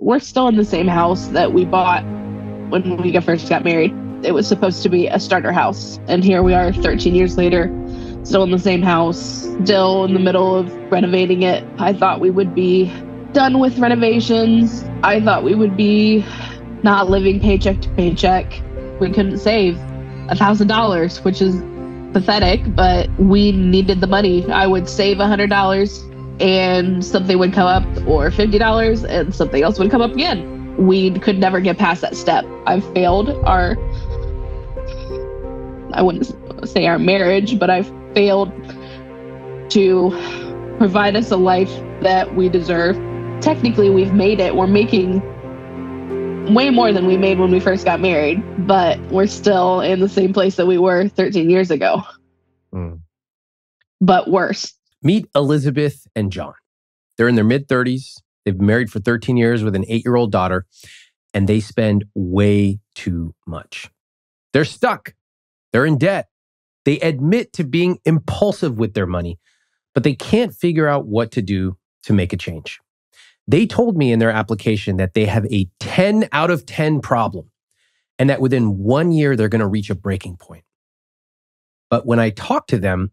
we're still in the same house that we bought when we first got married. It was supposed to be a starter house. And here we are 13 years later, still in the same house, still in the middle of renovating it. I thought we would be done with renovations. I thought we would be not living paycheck to paycheck. We couldn't save a thousand dollars, which is pathetic, but we needed the money. I would save a hundred dollars and something would come up or $50 and something else would come up again. We could never get past that step. I've failed our, I wouldn't say our marriage, but I've failed to provide us a life that we deserve. Technically, we've made it. We're making way more than we made when we first got married, but we're still in the same place that we were 13 years ago. Mm. But worse. Meet Elizabeth and John. They're in their mid 30s. They've been married for 13 years with an eight year old daughter, and they spend way too much. They're stuck. They're in debt. They admit to being impulsive with their money, but they can't figure out what to do to make a change. They told me in their application that they have a 10 out of 10 problem and that within one year they're going to reach a breaking point. But when I talk to them,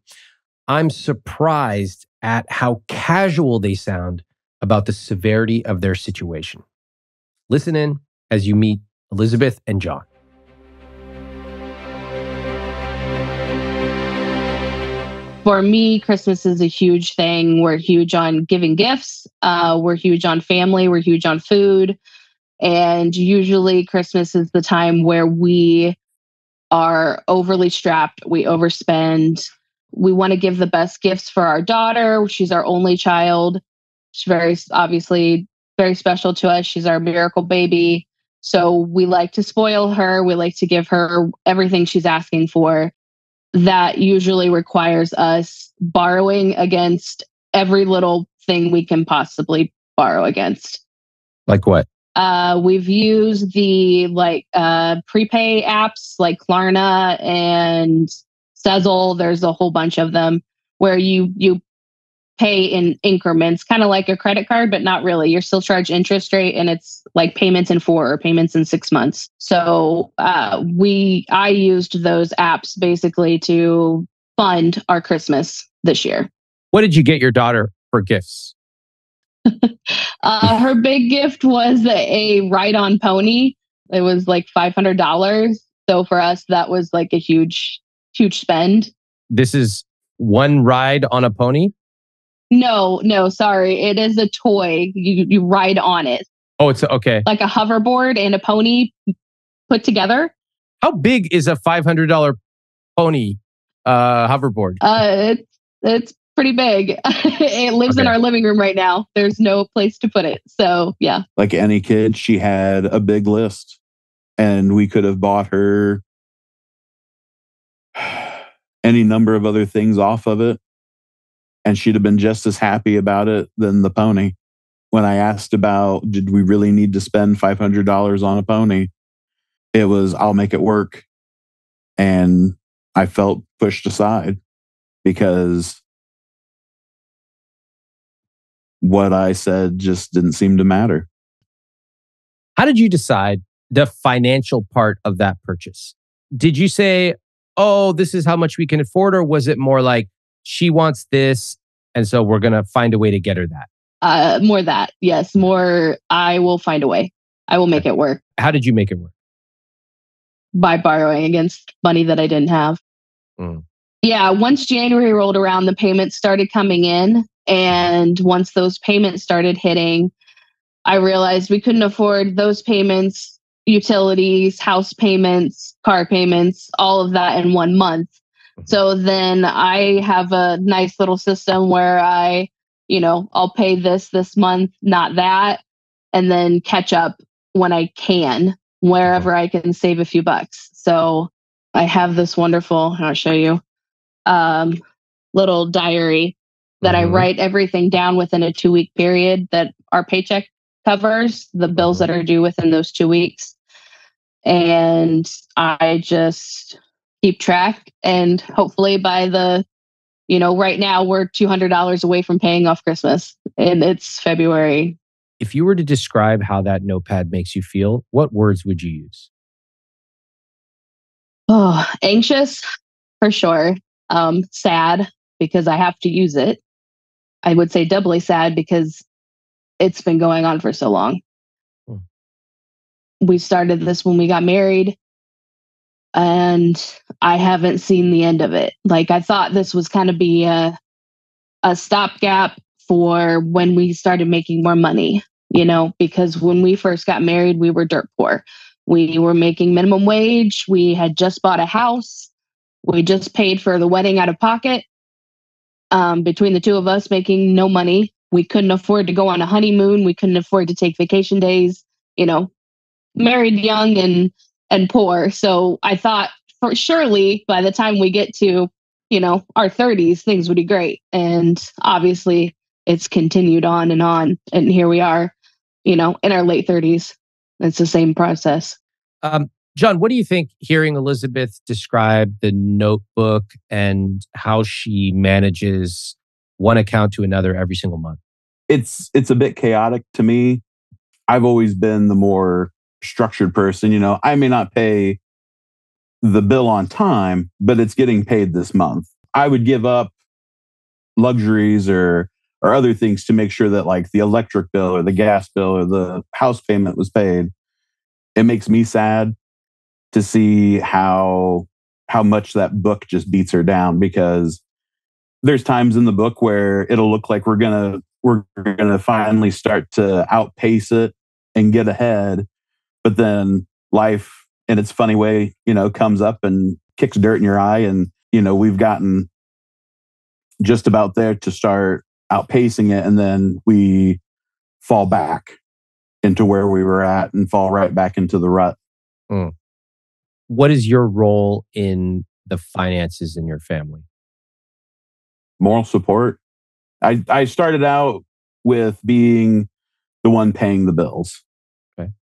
I'm surprised at how casual they sound about the severity of their situation. Listen in as you meet Elizabeth and John. For me, Christmas is a huge thing. We're huge on giving gifts. Uh, we're huge on family. We're huge on food. And usually, Christmas is the time where we are overly strapped. We overspend we want to give the best gifts for our daughter. She's our only child. She's very obviously very special to us. She's our miracle baby. So we like to spoil her. We like to give her everything she's asking for. That usually requires us borrowing against every little thing we can possibly borrow against. Like what? Uh, we've used the like uh, prepay apps like Klarna and Sezzle. There's a whole bunch of them where you you pay in increments, kind of like a credit card, but not really. You're still charged interest rate, and it's like payments in four or payments in six months. So uh, we I used those apps basically to fund our Christmas this year. What did you get your daughter for gifts? uh, her big gift was a, a ride on pony. It was like five hundred dollars. So for us, that was like a huge huge spend. This is one ride on a pony? No, no, sorry. It is a toy. You you ride on it. Oh, it's okay. Like a hoverboard and a pony put together. How big is a five hundred dollar pony uh, hoverboard? Uh, it's it's pretty big. it lives okay. in our living room right now. There's no place to put it. So yeah. Like any kid, she had a big list, and we could have bought her any number of other things off of it. And she'd have been just as happy about it than the pony. When I asked about, did we really need to spend $500 on a pony? It was, I'll make it work. And I felt pushed aside because what I said just didn't seem to matter. How did you decide the financial part of that purchase? Did you say, oh, this is how much we can afford? Or was it more like she wants this? And so we're going to find a way to get her that? Uh, more that. Yes. More, I will find a way. I will make it work. How did you make it work? By borrowing against money that I didn't have. Mm. Yeah. Once January rolled around, the payments started coming in. And once those payments started hitting, I realized we couldn't afford those payments utilities, house payments, car payments, all of that in one month. Mm-hmm. So then I have a nice little system where I, you know, I'll pay this this month, not that, and then catch up when I can, wherever I can save a few bucks. So I have this wonderful, I'll show you, um, little diary that mm-hmm. I write everything down within a two week period that our paycheck covers, the bills that mm-hmm. are due within those two weeks and I just keep track. And hopefully, by the, you know, right now we're two hundred dollars away from paying off Christmas, and it's February If you were to describe how that notepad makes you feel, what words would you use? Oh, anxious for sure. Um, sad because I have to use it. I would say doubly sad because it's been going on for so long. We started this when we got married and I haven't seen the end of it. Like I thought this was kind of be a a stopgap for when we started making more money, you know, because when we first got married, we were dirt poor. We were making minimum wage. We had just bought a house. We just paid for the wedding out of pocket. Um, between the two of us, making no money. We couldn't afford to go on a honeymoon. We couldn't afford to take vacation days. You know, married young and and poor. So I thought for surely by the time we get to, you know, our 30s, things would be great. And obviously it's continued on and on. And here we are, you know, in our late 30s. It's the same process. Um, John, what do you think hearing Elizabeth describe the notebook and how she manages one account to another every single month? It's it's a bit chaotic to me. I've always been the more structured person, you know, I may not pay the bill on time, but it's getting paid this month. I would give up luxuries or or other things to make sure that like the electric bill or the gas bill or the house payment was paid. It makes me sad to see how how much that book just beats her down because there's times in the book where it'll look like we're to we're to finally start to outpace it and get ahead but then life in its funny way, you know, comes up and kicks dirt in your eye. And, you know, we've gotten just about there to start outpacing it. And then we fall back into where we were at and fall right back into the rut. Mm. What is your role in the finances in your family? Moral support. I, I started out with being the one paying the bills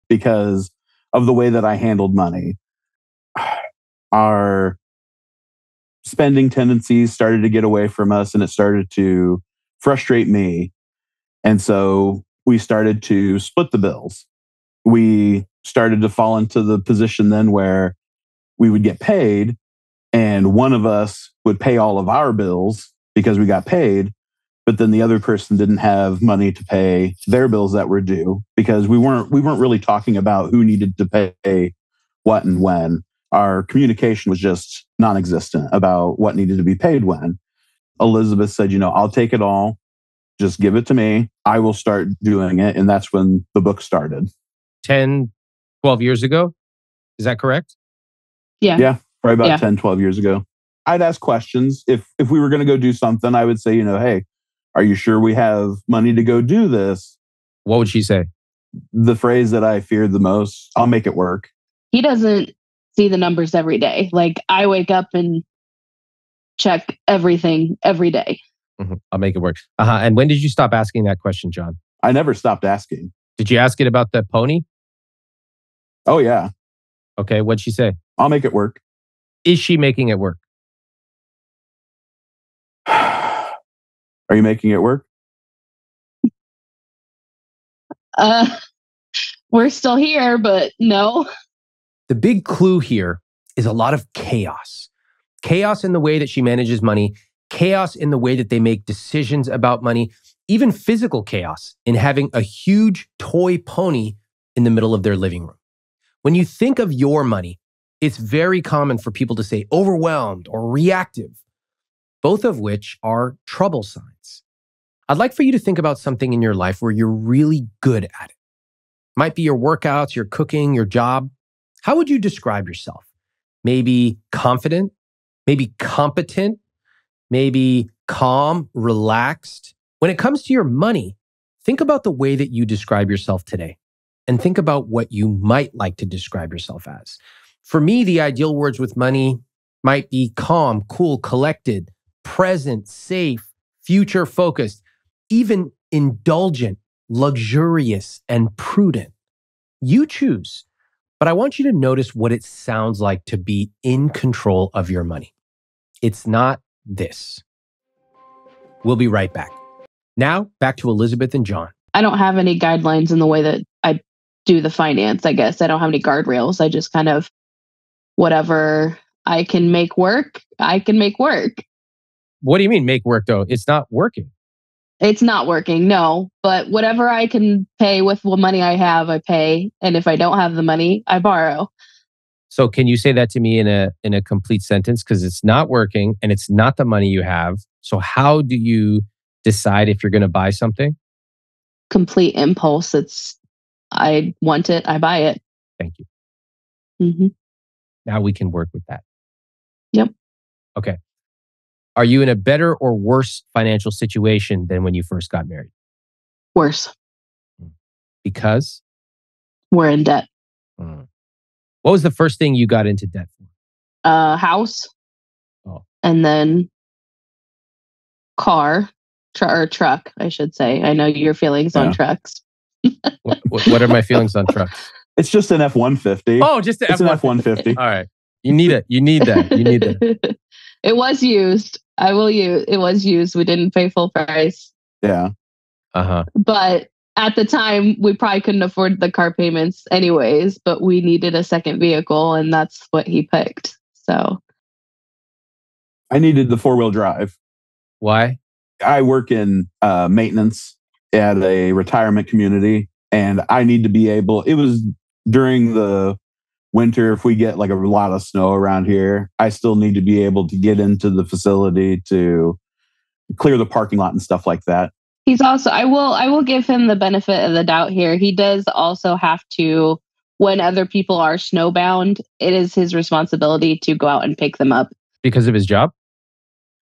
because of the way that I handled money. Our spending tendencies started to get away from us and it started to frustrate me. And so we started to split the bills. We started to fall into the position then where we would get paid and one of us would pay all of our bills because we got paid but then the other person didn't have money to pay their bills that were due because we weren't we weren't really talking about who needed to pay what and when. Our communication was just non-existent about what needed to be paid when. Elizabeth said you know i'll take it all. Just give it to me. I will start doing it. And that's when the book started. 10 12 years ago? Is that correct? Yeah. Yeah probably about yeah. 10 12 years ago. I'd ask questions. If if we were going to go do something i would say you know hey are you sure we have money to go do this? What would she say? The phrase that I feared the most I'll make it work. He doesn't see the numbers every day. Like I wake up and check everything every day. Mm-hmm. I'll make it work. Uh-huh. And when did you stop asking that question, John? I never stopped asking. Did you ask it about the pony? Oh, yeah. Okay. What'd she say? I'll make it work. Is she making it work? Are you making it work? Uh, we're still here, but no. The big clue here is a lot of chaos. Chaos in the way that she manages money, chaos in the way that they make decisions about money, even physical chaos in having a huge toy pony in the middle of their living room. When you think of your money, it's very common for people to say overwhelmed or reactive both of which are trouble signs. I'd like for you to think about something in your life where you're really good at it. Might be your workouts, your cooking, your job. How would you describe yourself? Maybe confident, maybe competent, maybe calm, relaxed. When it comes to your money, think about the way that you describe yourself today and think about what you might like to describe yourself as. For me, the ideal words with money might be calm, cool, collected, present, safe, future focused, even indulgent, luxurious, and prudent. You choose. But I want you to notice what it sounds like to be in control of your money. It's not this. We'll be right back. Now, back to Elizabeth and John. I don't have any guidelines in the way that I do the finance, I guess. I don't have any guardrails. I just kind of whatever I can make work, I can make work. What do you mean make work though? It's not working. It's not working, no. But whatever I can pay with what money I have, I pay. And if I don't have the money, I borrow. So can you say that to me in a in a complete sentence? Because it's not working and it's not the money you have. So how do you decide if you're going to buy something? Complete impulse. It's I want it, I buy it. Thank you. Mm-hmm. Now we can work with that. Yep. Okay. Are you in a better or worse financial situation than when you first got married? Worse. Because? We're in debt. Mm. What was the first thing you got into debt for? A uh, house. Oh. And then car tr- or truck, I should say. I know your feelings yeah. on trucks. what, what, are my feelings on trucks? It's just an F one fifty. Oh, just an F one fifty. All right, you need it. You need that. You need that. it was used. I will use. It was used. We didn't pay full price. Yeah. Uh huh. But at the time, we probably couldn't afford the car payments anyways. But we needed a second vehicle, and that's what he picked. So. I needed the four wheel drive. Why? I work in uh, maintenance at a retirement community, and I need to be able. It was during the winter if we get like a lot of snow around here i still need to be able to get into the facility to clear the parking lot and stuff like that. He's also i will i will give him the benefit of the doubt here. He does also have to when other people are snowbound it is his responsibility to go out and pick them up. Because of his job?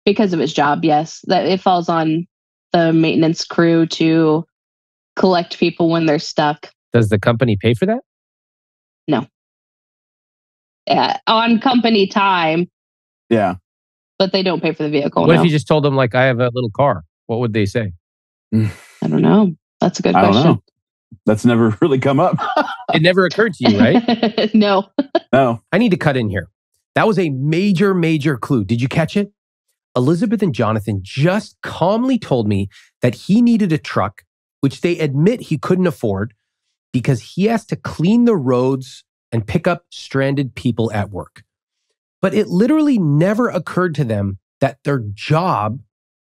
Because of his job yes. That it falls on the maintenance crew to collect people when they're stuck. Does the company pay for that? No uh, on company time. Yeah. But they don't pay for the vehicle. What no. if you just told them like I have a little car? What would they say? I don't know. That's a good I question. That's never really come up. it never occurred to you, right? no. No. I need to cut in here. That was a major, major clue. Did you catch it? Elizabeth and Jonathan just calmly told me that he needed a truck, which they admit he couldn't afford because he has to clean the roads and pick up stranded people at work. But it literally never occurred to them that their job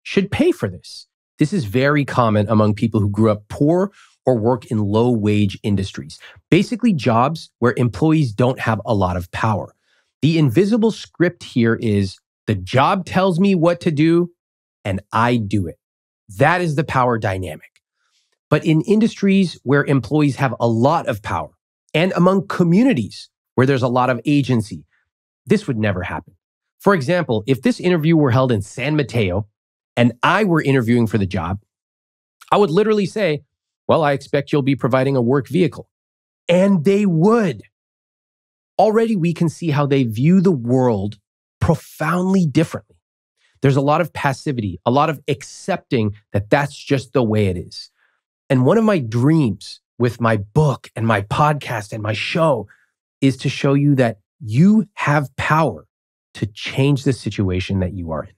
should pay for this. This is very common among people who grew up poor or work in low wage industries, basically jobs where employees don't have a lot of power. The invisible script here is the job tells me what to do and I do it. That is the power dynamic. But in industries where employees have a lot of power, and among communities where there's a lot of agency. This would never happen. For example, if this interview were held in San Mateo and I were interviewing for the job, I would literally say, Well, I expect you'll be providing a work vehicle. And they would. Already, we can see how they view the world profoundly differently. There's a lot of passivity, a lot of accepting that that's just the way it is. And one of my dreams with my book and my podcast and my show is to show you that you have power to change the situation that you are in.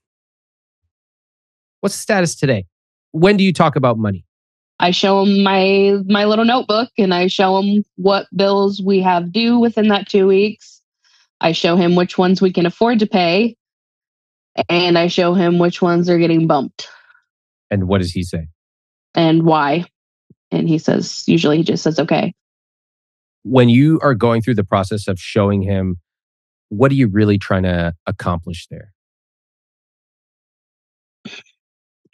What's the status today? When do you talk about money? I show him my my little notebook and I show him what bills we have due within that 2 weeks. I show him which ones we can afford to pay and I show him which ones are getting bumped. And what does he say? And why? And he says, usually he just says, okay. When you are going through the process of showing him, what are you really trying to accomplish there?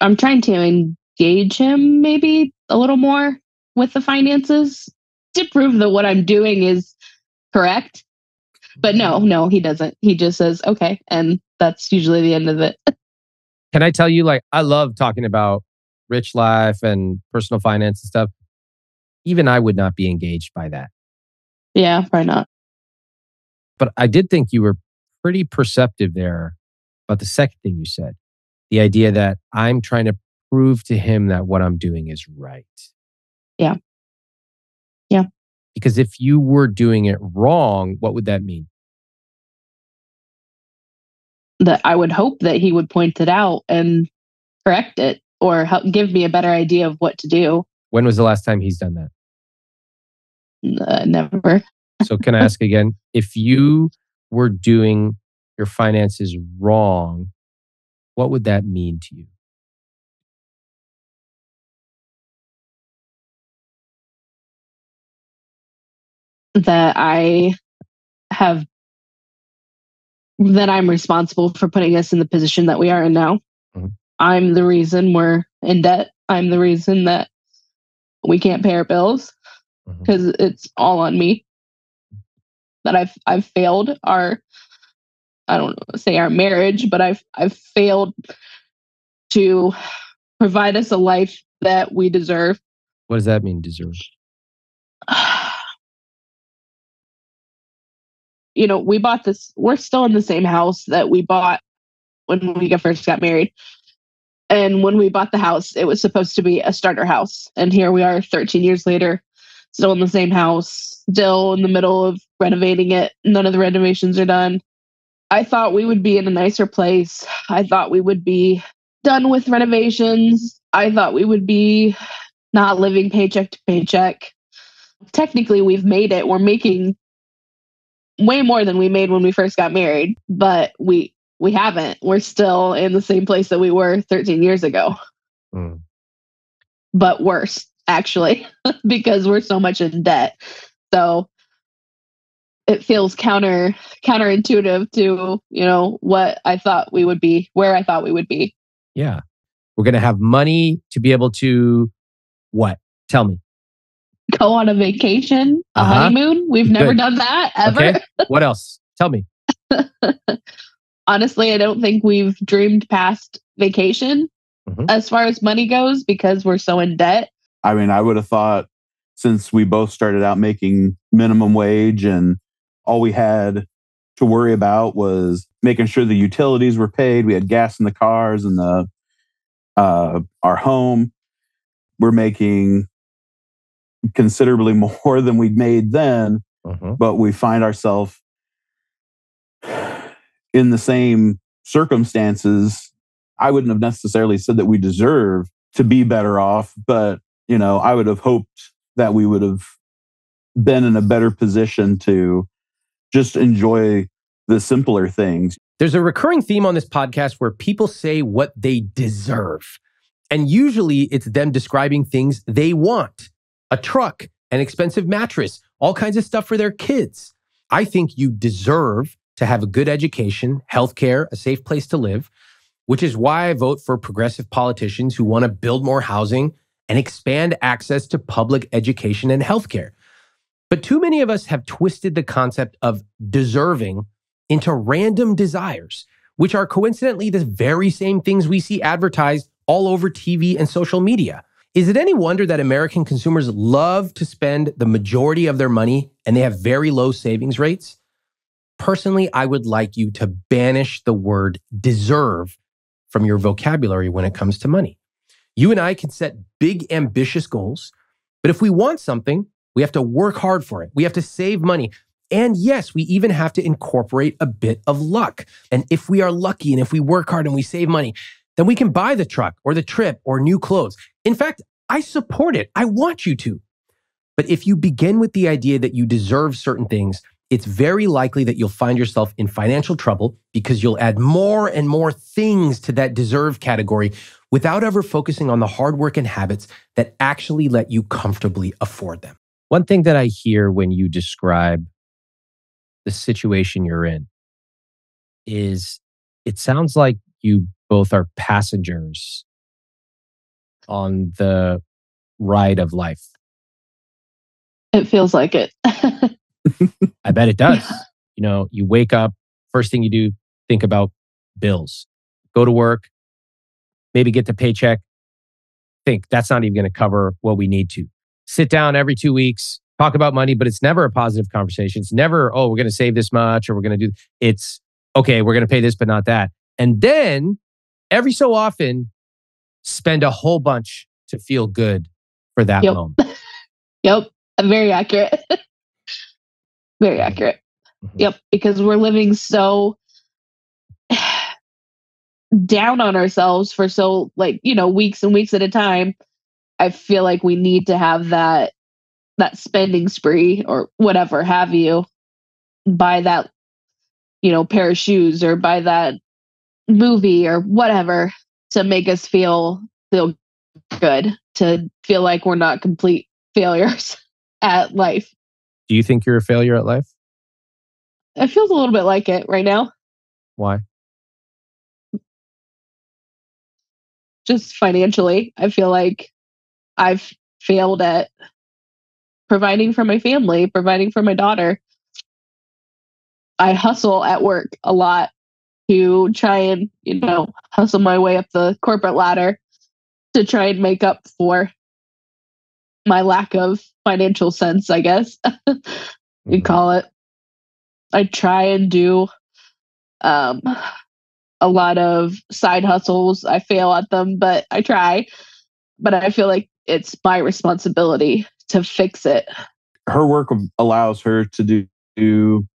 I'm trying to engage him maybe a little more with the finances to prove that what I'm doing is correct. But no, no, he doesn't. He just says, okay. And that's usually the end of it. Can I tell you, like, I love talking about rich life and personal finance and stuff, even I would not be engaged by that. Yeah, probably not. But I did think you were pretty perceptive there about the second thing you said the idea that I'm trying to prove to him that what I'm doing is right. Yeah. Yeah. Because if you were doing it wrong, what would that mean? That I would hope that he would point it out and correct it or help give me a better idea of what to do. When was the last time he's done that? Uh, never. so, can I ask again? If you were doing your finances wrong, what would that mean to you? That I have that I'm responsible for putting us in the position that we are in now. Mm-hmm. I'm the reason we're in debt. I'm the reason that we can't pay our bills because mm-hmm. it's all on me. That I've I've failed our I don't say our marriage, but I've I've failed to provide us a life that we deserve. What does that mean, deserve? you know, we bought this, we're still in the same house that we bought when we first got married. And when we bought the house, it was supposed to be a starter house. And here we are 13 years later, still in the same house, still in the middle of renovating it. None of the renovations are done. I thought we would be in a nicer place. I thought we would be done with renovations. I thought we would be not living paycheck to paycheck. Technically, we've made it. We're making way more than we made when we first got married, but we we haven't. We're still in the same place that we were 13 years ago. Mm. But worse, actually, because we're so much in debt. So it feels counter counterintuitive to, you know, what I thought we would be, where I thought we would be. Yeah. We're going to have money to be able to what? Tell me go on a vacation, a uh-huh. honeymoon. We've Good. never done that ever. Okay. What else? Tell me. Honestly, I don't think we've dreamed past vacation mm-hmm. as far as money goes because we're so in debt. I mean, I would have thought since we both started out making minimum wage and all we had to worry about was making sure the utilities were paid. We had gas in the cars and the uh, our home. We're making considerably more than we'd made then, uh-huh. but we find ourselves in the same circumstances. I wouldn't have necessarily said that we deserve to be better off, but you know, I would have hoped that we would have been in a better position to just enjoy the simpler things. There's a recurring theme on this podcast where people say what they deserve. And usually it's them describing things they want a truck, an expensive mattress, all kinds of stuff for their kids. I think you deserve to have a good education, healthcare, a safe place to live, which is why I vote for progressive politicians who want to build more housing and expand access to public education and healthcare. But too many of us have twisted the concept of deserving into random desires, which are coincidentally the very same things we see advertised all over TV and social media. Is it any wonder that American consumers love to spend the majority of their money and they have very low savings rates? Personally, I would like you to banish the word deserve from your vocabulary when it comes to money. You and I can set big, ambitious goals, but if we want something, we have to work hard for it. We have to save money. And yes, we even have to incorporate a bit of luck. And if we are lucky and if we work hard and we save money, then we can buy the truck or the trip or new clothes. In fact, I support it. I want you to. But if you begin with the idea that you deserve certain things, it's very likely that you'll find yourself in financial trouble because you'll add more and more things to that deserve category without ever focusing on the hard work and habits that actually let you comfortably afford them. One thing that I hear when you describe the situation you're in is it sounds like you both are passengers on the ride of life? It feels like it. I bet it does. Yeah. You know, you wake up, first thing you do, think about bills, go to work, maybe get the paycheck, think that's not even going to cover what we need to. Sit down every two weeks, talk about money, but it's never a positive conversation. It's never, oh, we're going to save this much or we're going to do, it's okay, we're going to pay this, but not that. And then every so often, spend a whole bunch to feel good for that yep. moment. yep. Very accurate. Very accurate. Mm-hmm. Yep. Because we're living so down on ourselves for so like, you know, weeks and weeks at a time. I feel like we need to have that that spending spree or whatever have you buy that you know pair of shoes or buy that movie or whatever to make us feel feel good to feel like we're not complete failures at life do you think you're a failure at life? It feels a little bit like it right now. Why? Just financially i feel like i've failed at providing for my family providing for my daughter. I hustle at work a lot to try and, you know, hustle my way up the corporate ladder to try and make up for my lack of financial sense, I guess you mm-hmm. call it. I try and do um, a lot of side hustles. I fail at them, but I try. But I feel like it's my responsibility to fix it. Her work allows her to do, do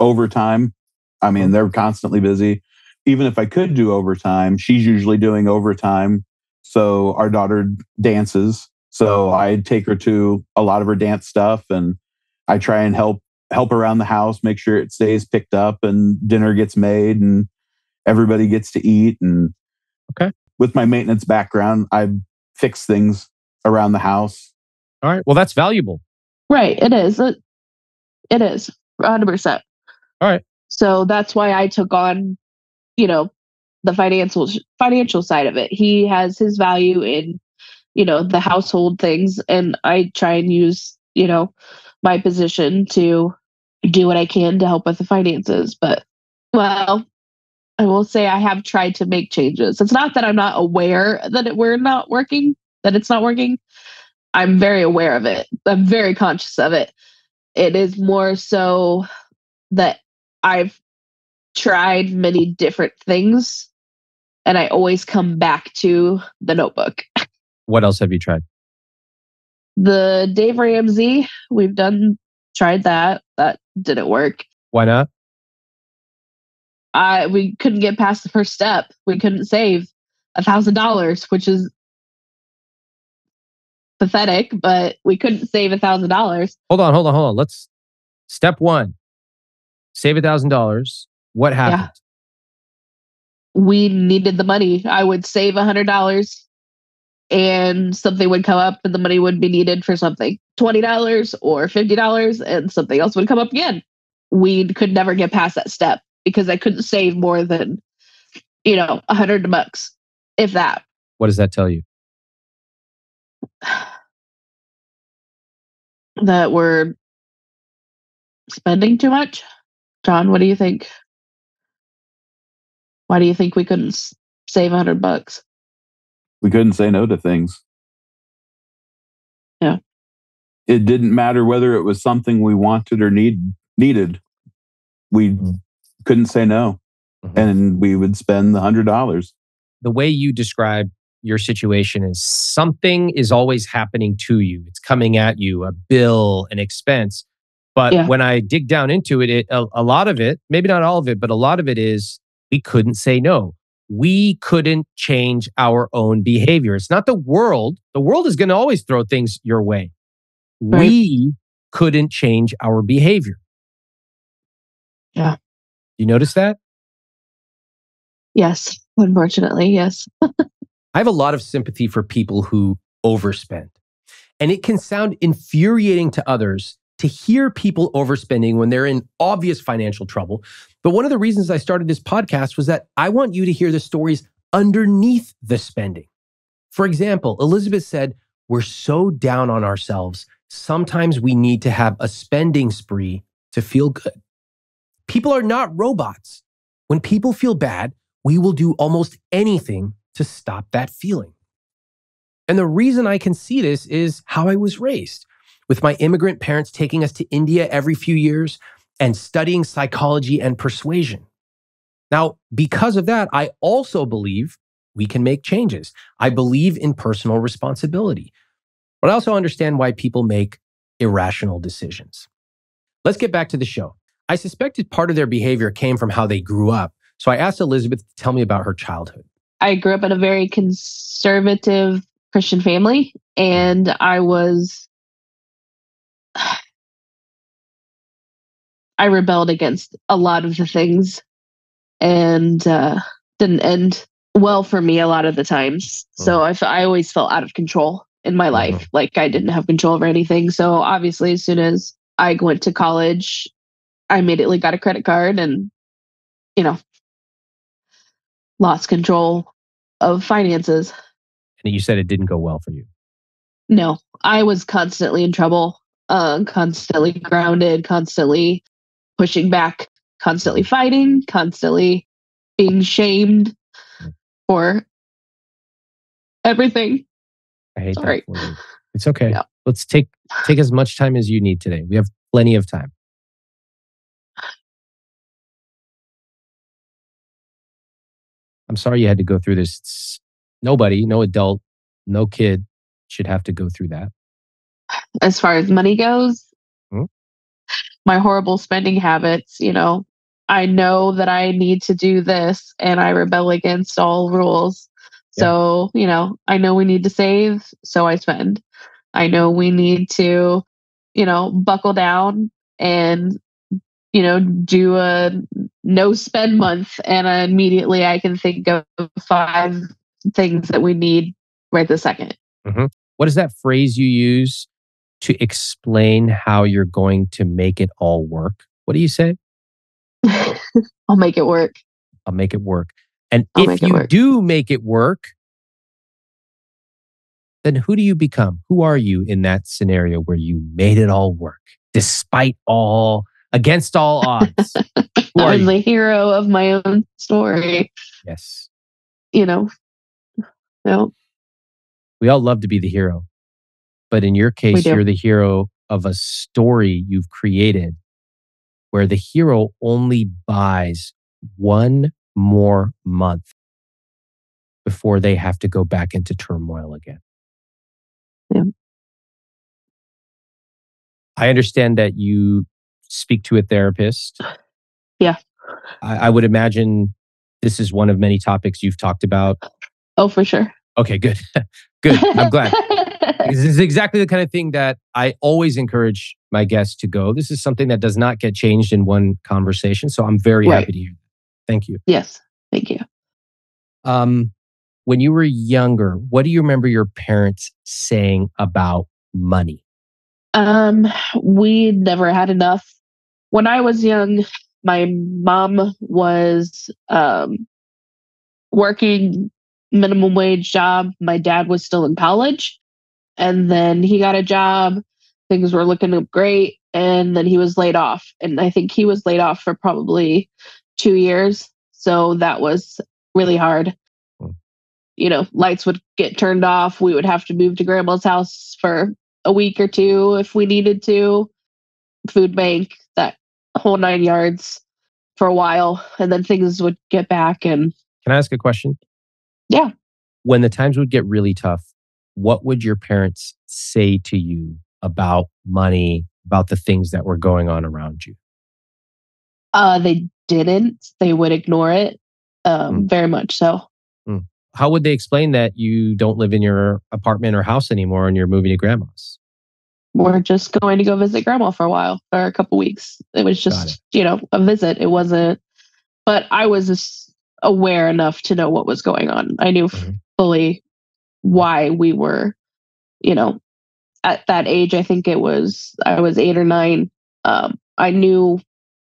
overtime I mean, they're constantly busy. Even if I could do overtime, she's usually doing overtime. So our daughter dances. So I take her to a lot of her dance stuff and I try and help help around the house, make sure it stays picked up and dinner gets made and everybody gets to eat. And okay. with my maintenance background, I fix things around the house. All right. Well, that's valuable. Right. It is. It, it is 100%. All right. So that's why I took on, you know, the financial financial side of it. He has his value in, you know, the household things, and I try and use, you know, my position to do what I can to help with the finances. But well, I will say I have tried to make changes. It's not that I'm not aware that it, we're not working, that it's not working. I'm very aware of it. I'm very conscious of it. It is more so that I've tried many different things and I always come back to the notebook. What else have you tried? The Dave Ramsey, we've done tried that. That didn't work. Why not? I we couldn't get past the first step. We couldn't save a thousand dollars, which is pathetic, but we couldn't save a thousand dollars. Hold on, hold on, hold on. Let's step one save a thousand dollars. What happened? Yeah. We needed the money. I would save a hundred dollars and something would come up and the money would be needed for something $20 or $50 and something else would come up again. We could never get past that step because I couldn't save more than, you know, a hundred bucks, if that. What does that tell you? that we're spending too much. John, what do you think? Why do you think we couldn't save a hundred bucks? We couldn't say no to things. Yeah. It didn't matter whether it was something we wanted or need needed. We mm-hmm. couldn't say no. Mm-hmm. And we would spend the hundred dollars. The way you describe your situation is something is always happening to you. It's coming at you, a bill, an expense. But yeah. when I dig down into it, it a, a lot of it, maybe not all of it, but a lot of it is we couldn't say no. We couldn't change our own behavior. It's not the world. The world is going to always throw things your way. Right. We couldn't change our behavior. Yeah. You notice that? Yes, unfortunately, yes. I have a lot of sympathy for people who overspend. And it can sound infuriating to others to hear people overspending when they're in obvious financial trouble. But one of the reasons I started this podcast was that I want you to hear the stories underneath the spending. For example, Elizabeth said, We're so down on ourselves. Sometimes we need to have a spending spree to feel good. People are not robots. When people feel bad, we will do almost anything to stop that feeling. And the reason I can see this is how I was raised with my immigrant parents taking us to India every few years and studying psychology and persuasion. Now, because of that, I also believe we can make changes. I believe in personal responsibility. But I also understand why people make irrational decisions. Let's get back to the show. I suspected part of their behavior came from how they grew up. So I asked Elizabeth to tell me about her childhood. I grew up in a very conservative Christian family, and I was. I rebelled against a lot of the things and uh, didn't end well for me a lot of the times. So I, I always felt out of control in my life. Mm-hmm. Like I didn't have control over anything. So obviously, as soon as I went to college, I immediately got a credit card and, you know, lost control of finances. And you said it didn't go well for you. No, I was constantly in trouble, uh, constantly grounded, constantly pushing back, constantly fighting, constantly being shamed mm. for everything. I hate Sorry. that. It's okay. Let's take take as much time as you need today. We have plenty of time. I'm sorry you had to go through this. It's, nobody, no adult, no kid should have to go through that. As far as money goes, hmm? My horrible spending habits, you know, I know that I need to do this and I rebel against all rules. So, you know, I know we need to save, so I spend. I know we need to, you know, buckle down and, you know, do a no spend month. And immediately I can think of five things that we need right this 2nd mm-hmm. What is that phrase you use to explain how you're going to make it all work? What do you say? I'll make it work. I'll make it work. And I'll if you do make it work, then who do you become? Who are you in that scenario where you made it all work despite all, against all odds? I'm the hero of my own story. Yes. You know, no. We all love to be the hero. But in your case, you're the hero of a story you've created where the hero only buys one more month before they have to go back into turmoil again. Yeah. I understand that you speak to a therapist. Yeah. I, I, would imagine this is one of many topics you've talked about. Oh, for sure. Okay, good. good. I'm glad. this is exactly the kind of thing that I always encourage my guests to go. This is something that does not get changed in one conversation. So I'm very right. happy to hear that. Thank you. Yes. Thank you. Um, when you were younger, what do you remember your parents saying about money? Um, we never had enough. When I was young, my mom was um, working minimum wage job. My dad was still in college. And then he got a job. Things were looking great. And then he was laid off. And I think he was laid off for probably two years. So that was really hard. Hmm. You know, lights would get turned off. We would have to move to grandma's house for a week or two if we needed to. Food bank, that whole nine yards for a while. And then things would get back. And can I ask a question? Yeah. When the times would get really tough, what would your parents say to you about money, about the things that were going on around you? Uh, they didn't. They would ignore it um, mm. very much so. Mm. How would they explain that you don't live in your apartment or house anymore and you're moving to grandma's? We're just going to go visit grandma for a while for a couple weeks. It was just, it. you know, a visit. It wasn't, but I was aware enough to know what was going on. I knew mm-hmm. fully why we were, you know, at that age. I think it was, I was eight or nine. Um, I knew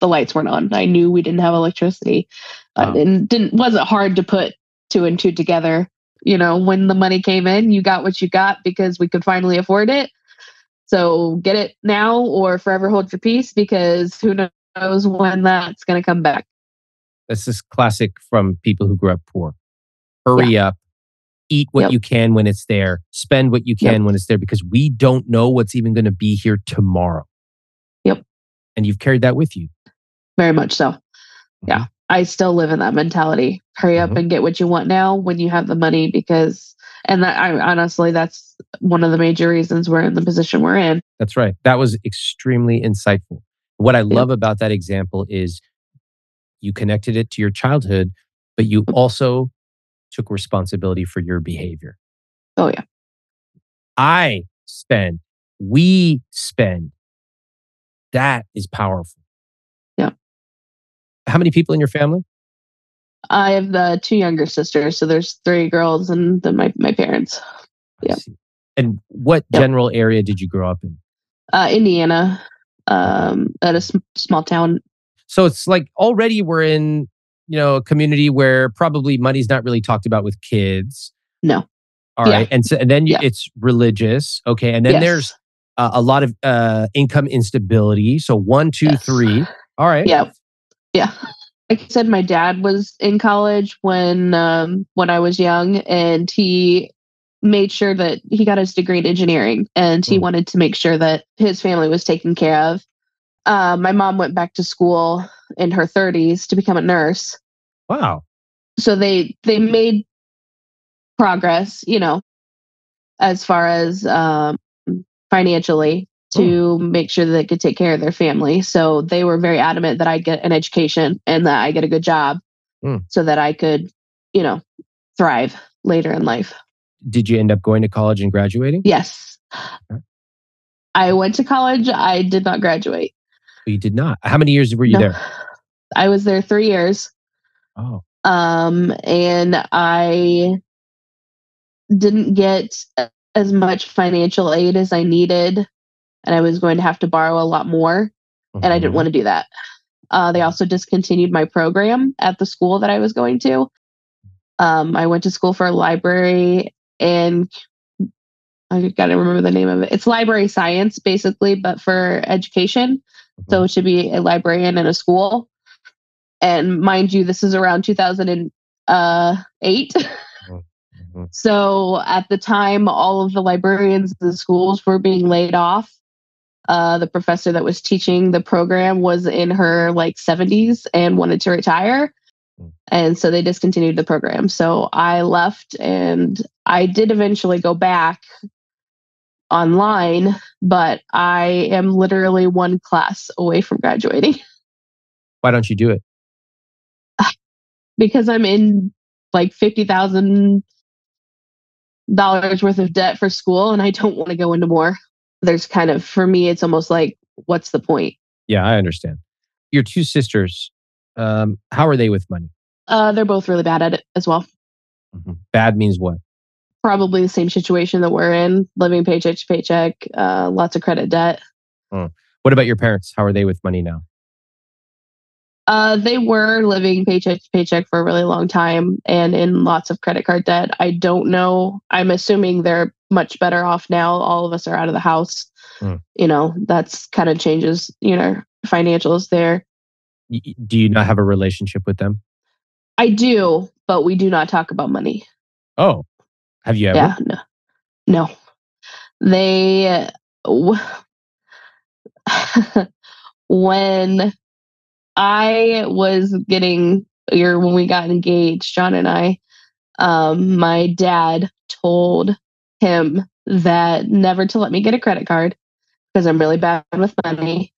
the lights weren't on. I knew we didn't have electricity. Uh, wow. Uh, and didn't wasn't hard to put two and two together. You know, when the money came in, you got what you got because we could finally afford it. So get it now or forever hold your peace because who knows when that's going to come back. This is classic from people who grew up poor. Hurry yeah. up, eat what yep. you can when it's there, spend what you can yep. when it's there because we don't know what's even going to be here tomorrow. Yep. And you've carried that with you. Very much so. Mm-hmm. Yeah. I still live in that mentality. Hurry up mm-hmm. and get what you want now when you have the money because and that I honestly that's one of the major reasons we're in the position we're in. That's right. That was extremely insightful. What I love about that example is you connected it to your childhood, but you also took responsibility for your behavior. Oh yeah. I spend, we spend. That is powerful. Yeah. How many people in your family? I have the two younger sisters, so there's three girls and then my my parents. Yeah. And what yep. general area did you grow up in? Uh, Indiana, um, at a sm- small town. So it's like already we're in, you know, a community where probably money's not really talked about with kids. No. All right, yeah. and so and then you, yeah. it's religious. Okay, and then yes. there's uh, a lot of uh, income instability. So one, two, yes. three. All right. Yeah. Yeah. Like I said, my dad was in college when um, when I was young, and he made sure that he got his degree in engineering, and he mm. wanted to make sure that his family was taken care of. Uh, my mom went back to school in her 30s to become a nurse. Wow. So they they made progress, you know, as far as um, financially to make sure that they could take care of their family. So they were very adamant that I get an education and that I get a good job mm. so that I could, you know, thrive later in life. Did you end up going to college and graduating? Yes. Okay. I went to college. I did not graduate. Oh, you did not. How many years were you no. there? I was there three years. Oh. Um, and I didn't get as much financial aid as I needed, and I was going to have to borrow a lot more, mm-hmm. and I didn't mm-hmm. want to do that. Uh, they also discontinued my program at the school that I was going to. Um, I went to school for a library and I got to remember the name of it. It's library science, basically, but for education. Mm-hmm. So it should be a librarian in a school. And mind you, this is around 2008. Uh, Mm-hmm. So at the time, all of the librarians in the schools were being laid off. Uh, the professor that was teaching the program was in her like 70s and wanted to retire. Mm. And so they discontinued the program. So I left and I did eventually go back online, but I am literally one class away from graduating. Why don't you do it? Because I'm in like 50,000 dollars worth of debt for school and I don't want to go into more. There's kind of, for me, it's almost like, what's the point? Yeah, I understand. Your two sisters, um, how are they with money? Uh, they're both really bad at it as well. Mm-hmm. Bad means what? Probably the same situation that we're in, living paycheck to paycheck, uh, lots of credit debt. Mm. What about your parents? How are they with money now? Uh, they were living paycheck to paycheck for a really long time and in lots of credit card debt. I don't know. I'm assuming they're much better off now. All of us are out of the house. Mm. You know, that's kind of changes, you know, financials there. Do you not have a relationship with them? I do, but we do not talk about money. Oh, have you ever? Yeah, no. No. They, when I was getting or when we got engaged, John and I, um, my dad told him that never to let me get a credit card because I'm really bad with money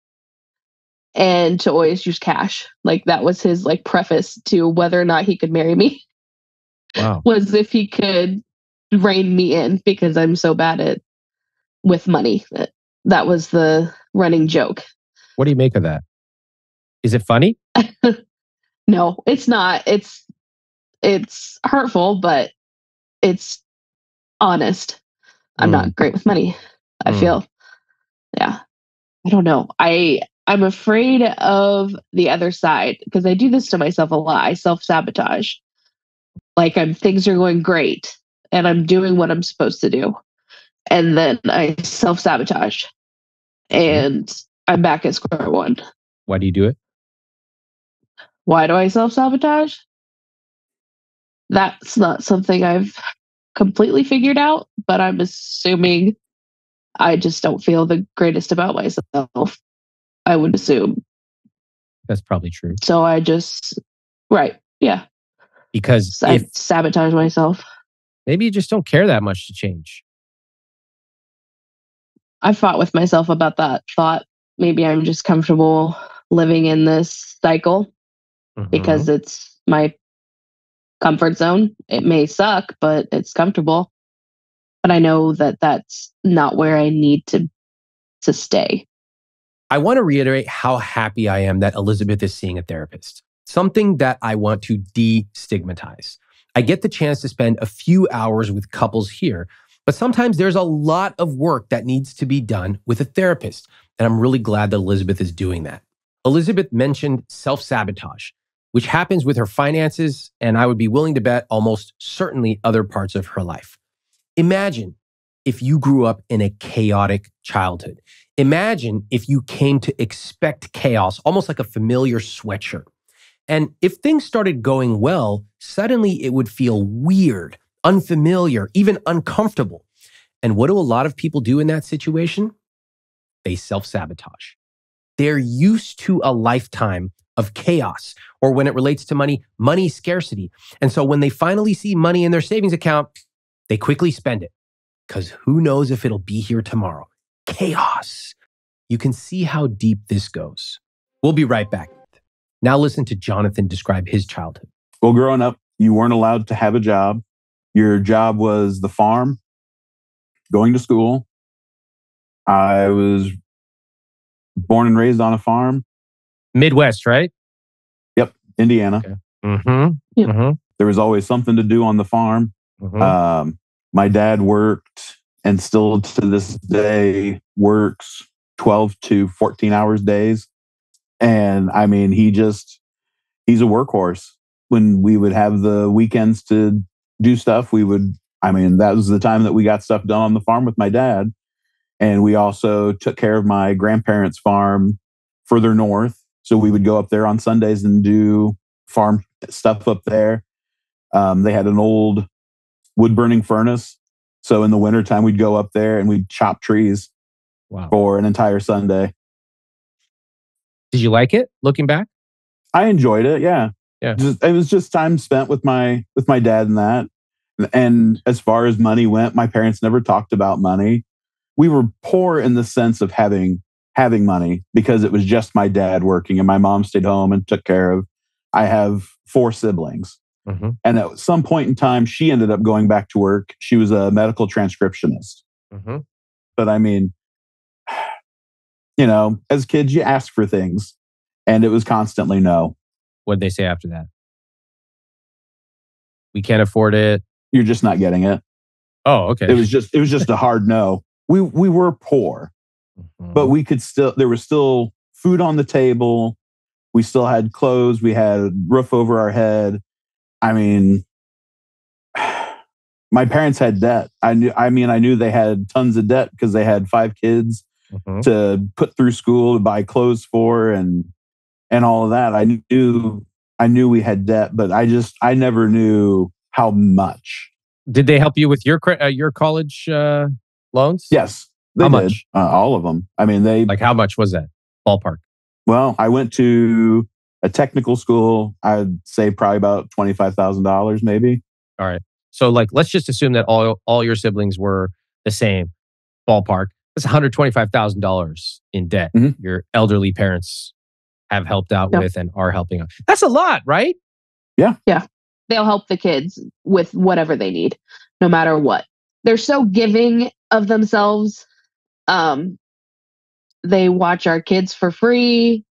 and to always use cash. Like that was his like preface to whether or not he could marry me. Wow. was if he could rein me in because I'm so bad at with money. That that was the running joke. What do you make of that? Is it funny? no, it's not. It's it's hurtful, but it's honest. I'm mm. not great with money. I mm. feel. Yeah. I don't know. I I'm afraid of the other side because I do this to myself a lot. I self-sabotage. Like I'm things are going great and I'm doing what I'm supposed to do. And then I self-sabotage. Mm-hmm. And I'm back at square one. Why do you do it? Why do I self sabotage? That's not something I've completely figured out, but I'm assuming I just don't feel the greatest about myself. I would assume. That's probably true. So I just, right. Yeah. Because I if, sabotage myself. Maybe you just don't care that much to change. I fought with myself about that thought. Maybe I'm just comfortable living in this cycle mm-hmm. because it's my comfort zone. It may suck, but it's comfortable. but I know that that's not where I need to to stay. I want to reiterate how happy I am that Elizabeth is seeing a therapist. Something that I want to destigmatize. I get the chance to spend a few hours with couples here, but sometimes there's a lot of work that needs to be done with a therapist. And I'm really glad that Elizabeth is doing that. Elizabeth mentioned self sabotage, which happens with her finances, and I would be willing to bet almost certainly other parts of her life. Imagine if you grew up in a chaotic childhood. Imagine if you came to expect chaos, almost like a familiar sweatshirt. And if things started going well, suddenly it would feel weird, unfamiliar, even uncomfortable. And what do a lot of people do in that situation? They self sabotage. They're used to a lifetime of chaos, or when it relates to money, money scarcity. And so when they finally see money in their savings account, they quickly spend it because who knows if it'll be here tomorrow. Chaos. You can see how deep this goes. We'll be right back. Now listen to Jonathan describe his childhood. Well, growing up, you weren't allowed to have a job. Your job was the farm, going to school. I was born and raised on a farm. Midwest, right? Yep, Indiana. Okay. Mm-hmm. Yep. Mm-hmm. There was always something to do on the farm. Mm-hmm. Um, my dad worked and still to this day works 12 to 14 hours days. And I mean, he just, he's a workhorse. When we would have the weekends to do stuff, we would, I mean, that was the time that we got stuff done on the farm with my dad. And we also took care of my grandparents' farm further north. So we would go up there on Sundays and do farm stuff up there. Um, they had an old wood burning furnace. So in the wintertime, we'd go up there and we'd chop trees wow. for an entire Sunday. Did you like it looking back? I enjoyed it. Yeah. Yeah. Just, it was just time spent with my, with my dad and that. And as far as money went, my parents never talked about money we were poor in the sense of having having money because it was just my dad working and my mom stayed home and took care of. I have four siblings. Mm-hmm. and at some point in time she ended up going back to work. She was a medical transcriptionist. Mm-hmm. but i mean you know as kids you ask for things and it was constantly no. What did they say after that? We can't afford it. You're just not getting it. Oh okay. It was just it was just a hard no. We we were poor, mm-hmm. but we could still there was still food on the table. We still had clothes. We had roof over our head. I mean, my parents had debt. I knew. I mean, I knew they had tons of debt because they had five kids mm-hmm. to put through school to buy clothes for and and all of that. I knew. I knew we had debt, but I just I never knew how much. Did they help you with your uh, your college uh, loans? Yes. How did. much? Uh, all of them. I mean, they. Like, how much was that? Ballpark. Well, I went to a technical school. I'd say probably about $25,000 maybe. All right. So, like, let's just assume that all, all your siblings were the same ballpark. That's $125,000 in debt. Mm-hmm. Your elderly parents have helped out yep. with and are helping out. That's a lot, right? Yeah. Yeah. They'll help the kids with whatever they need, no matter what. They're so giving of themselves. Um, they watch our kids for free.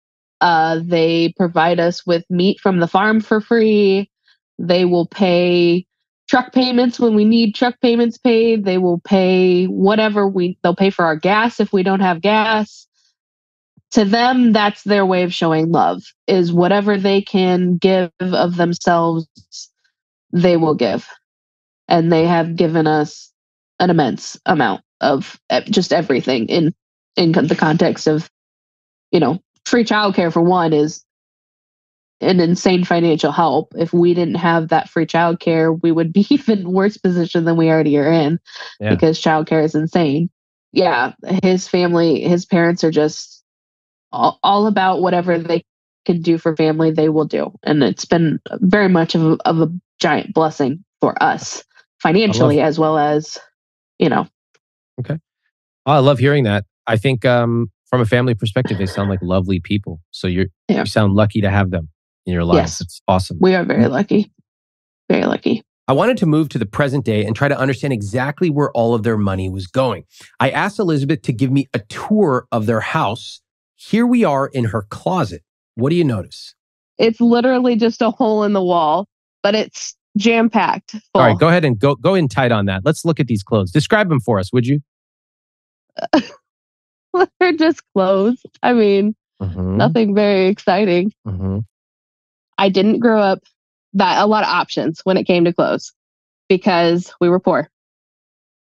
Uh, they provide us with meat from the farm for free. They will pay truck payments when we need truck payments paid. They will pay whatever we they'll pay for our gas if we don't have gas. To them, that's their way of showing love. Is whatever they can give of themselves, they will give. And they have given us an immense amount of just everything in in the context of you know free childcare for one is an insane financial help. If we didn't have that free childcare, we would be even worse position than we already are in yeah. because childcare is insane. Yeah, his family, his parents are just all, all about whatever they can do for family, they will do. And it's been very much of of a giant blessing for us financially as well as you know. Okay. Oh, I love hearing that. I think um, from a family perspective, they sound like lovely people. So you're yeah. you sound lucky to have them in your life. Yes. It's awesome. We are very lucky. Very lucky. I wanted to move to the present day and try to understand exactly where all of their money was going. I asked Elizabeth to give me a tour of their house. Here we are in her closet. What do you notice? It's literally just a hole in the wall, but it's jam packed. All right, go ahead and go go in tight on that. Let's look at these clothes. Describe them for us, would you? They're just clothes. I mean, mm-hmm. nothing very exciting. Mm-hmm. I didn't grow up that a lot of options when it came to clothes because we were poor.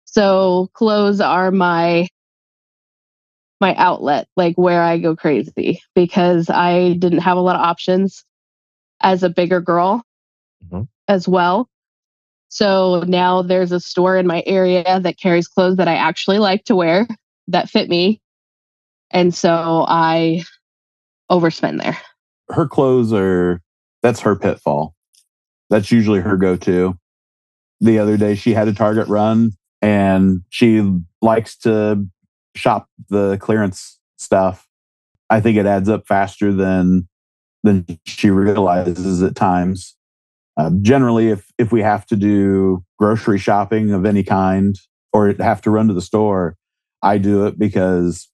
So clothes are my my outlet, like where I go crazy because I didn't have a lot of options as a bigger girl mm-hmm. as well. So now there's a store in my area that carries clothes that I actually like to wear that fit me. And so I overspend there. Her clothes are that's her pitfall. That's usually her go to. The other day, she had a Target run and she likes to shop the clearance stuff. I think it adds up faster than than she realizes at times. Uh, generally, if if we have to do grocery shopping of any kind or have to run to the store, I do it because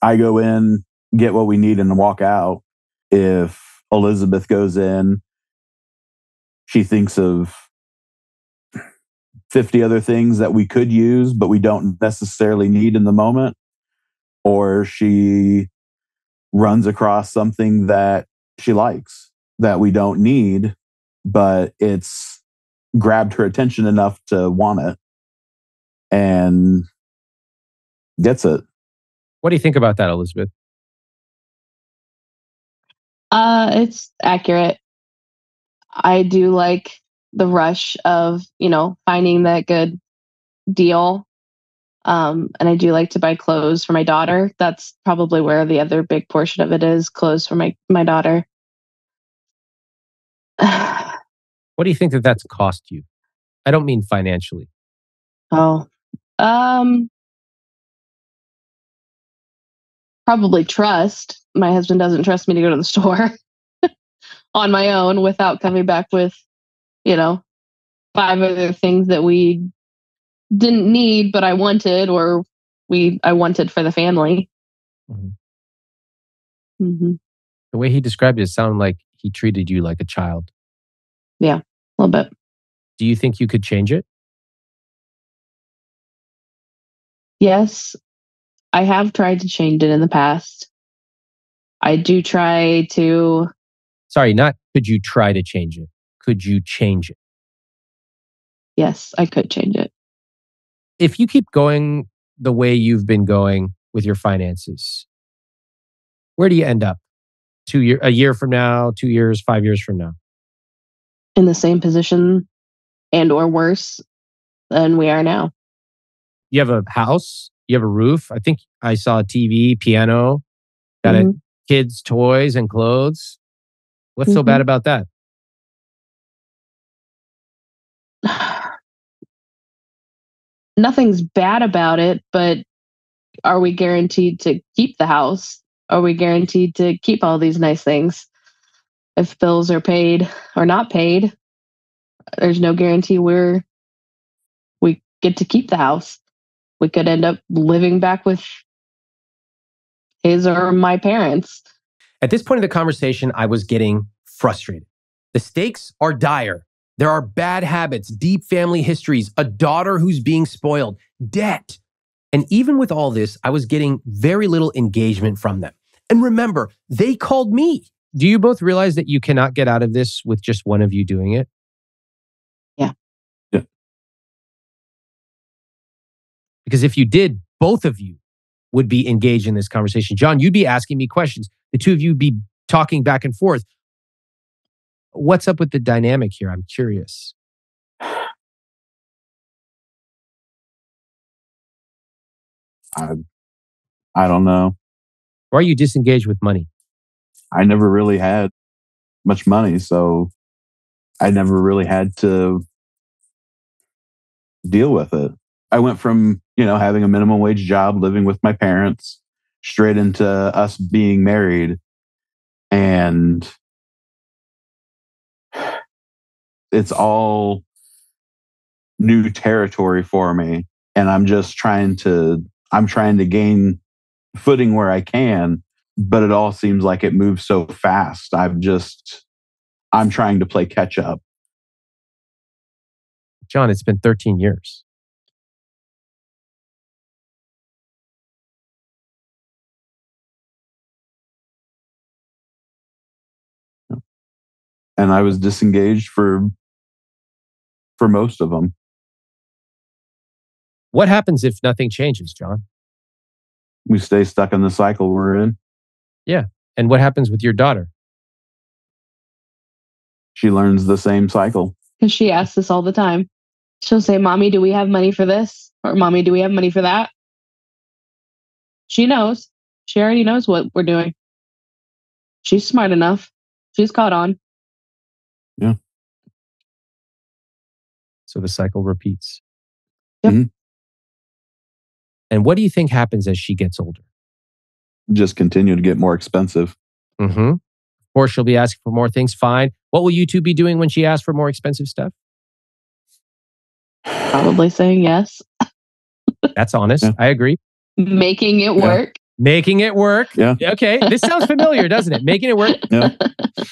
I go in, get what we need, and walk out. If Elizabeth goes in she thinks of 50 other things that we could use, but we don't necessarily need in the moment. Or she runs across something that she likes that we don't need, but it's grabbed her attention enough to want it and gets it. What do you think about that, Elizabeth? Uh, it's accurate. I do like the rush of, you know, finding that good deal. Um, and I do like to buy clothes for my daughter. That's probably where the other big portion of it is clothes for my, my daughter. what do you think that that's cost you? I don't mean financially. Oh, um, probably trust. My husband doesn't trust me to go to the store on my own without coming back with, you know, five other things that we didn't need but I wanted or we I wanted for the family. Mm-hmm. Mm-hmm. The way he described it sounded like he treated you like a child. Yeah, a little bit. Do you think you could change it? Yes, I have tried to change it in the past. I do try to Sorry, not could you try to change it? Could you change it? Yes, I could change it. If you keep going the way you've been going with your finances, where do you end up? Two year, a year from now, two years, five years from now? In the same position and or worse than we are now. You have a house, you have a roof. I think I saw a TV, piano, got mm-hmm. a kids' toys and clothes. What's mm-hmm. so bad mm-hmm. about that? Nothing's bad about it, but are we guaranteed to keep the house? Are we guaranteed to keep all these nice things? If bills are paid or not paid, there's no guarantee we're we get to keep the house. We could end up living back with his or my parents. At this point in the conversation, I was getting frustrated. The stakes are dire. There are bad habits, deep family histories, a daughter who's being spoiled, debt. And even with all this, I was getting very little engagement from them. And remember, they called me. Do you both realize that you cannot get out of this with just one of you doing it? Yeah. Yeah. Because if you did, both of you would be engaged in this conversation. John, you'd be asking me questions. The two of you would be talking back and forth. What's up with the dynamic here? I'm curious. I, I don't know. Why are you disengaged with money? I never really had much money, so I never really had to deal with it. I went from, you know, having a minimum wage job, living with my parents, straight into us being married. And it's all new territory for me. And I'm just trying to, I'm trying to gain footing where I can, but it all seems like it moves so fast. I've just, I'm trying to play catch up. John, it's been 13 years. And I was disengaged for for most of them. What happens if nothing changes, John? We stay stuck in the cycle we're in. Yeah. And what happens with your daughter? She learns the same cycle. Because she asks us all the time. She'll say, Mommy, do we have money for this? Or Mommy, do we have money for that? She knows. She already knows what we're doing. She's smart enough. She's caught on. Yeah. So the cycle repeats. Yep. Mm-hmm. And what do you think happens as she gets older? Just continue to get more expensive. Mm-hmm. Of course, she'll be asking for more things. Fine. What will you two be doing when she asks for more expensive stuff? Probably saying yes. That's honest. Yeah. I agree. Making it Yeah. work. Making it work. Yeah. Okay. This sounds familiar, doesn't it? Making it work. Yeah.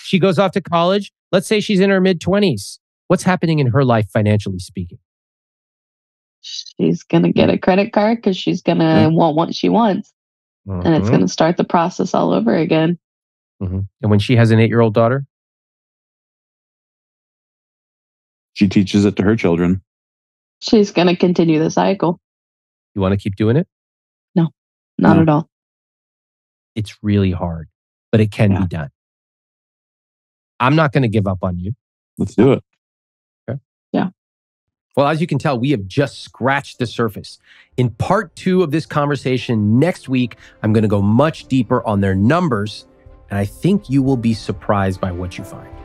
She goes off to college. Let's say she's in her mid 20s. What's happening in her life, financially speaking? She's going to get a credit card because she's going to Yeah. want what she wants. And it's Mhm. going to start the process all over again. Mhm. And when she has an eight year old daughter, She teaches it to her children. She's going to continue the cycle. you want to keep doing it? No, not No. at all. It's really hard, but it can Yeah. be done. I'm not going to give up on you. Let's do it. Well, as you can tell, we have just scratched the surface. In part two of this conversation next week, I'm going to go much deeper on their numbers, and I think you will be surprised by what you find.